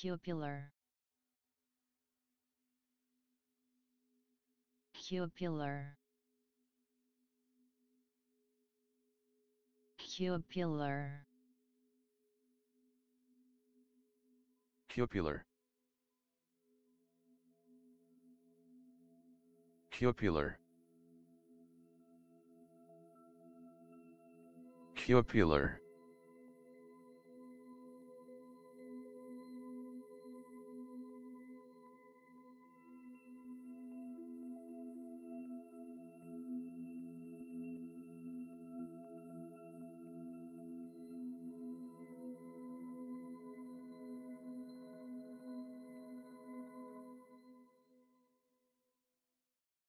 Cupular. Cupular. Cupular. Cupular. Cupular. Cupular.